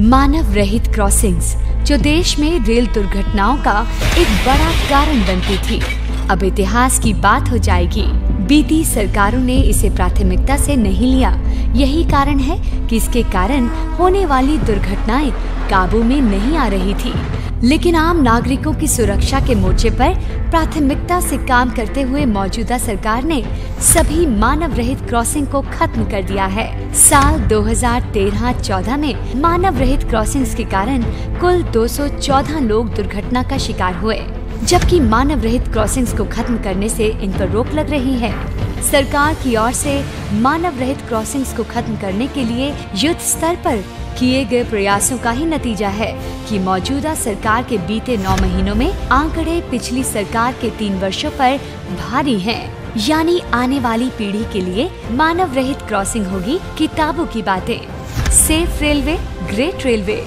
मानव रहित क्रॉसिंग्स जो देश में रेल दुर्घटनाओं का एक बड़ा कारण बनती थी। अब इतिहास की बात हो जाएगी। बीती सरकारों ने इसे प्राथमिकता से नहीं लिया। यही कारण है कि इसके कारण होने वाली दुर्घटनाएँ काबू में नहीं आ रही थी। लेकिन आम नागरिकों की सुरक्षा के मोर्चे पर प्राथमिकता से काम करते हुए मौजूदा सरकार ने सभी मानव रहित क्रॉसिंग को खत्म कर दिया है। साल 2013-14 में मानव रहित क्रॉसिंग्स के कारण कुल 214 लोग दुर्घटना का शिकार हुए, जबकि मानव रहित क्रॉसिंग्स को खत्म करने से इन पर रोक लग रही है। सरकार की ओर से मानव रहित क्रॉसिंग्स को खत्म करने के लिए युद्ध स्तर पर किए गए प्रयासों का ही नतीजा है कि मौजूदा सरकार के बीते नौ महीनों में आंकड़े पिछली सरकार के तीन वर्षों पर भारी हैं। यानी आने वाली पीढ़ी के लिए मानव रहित क्रॉसिंग होगी किताबों की बातें सेफ़ रेलवे, ग्रेट रेलवे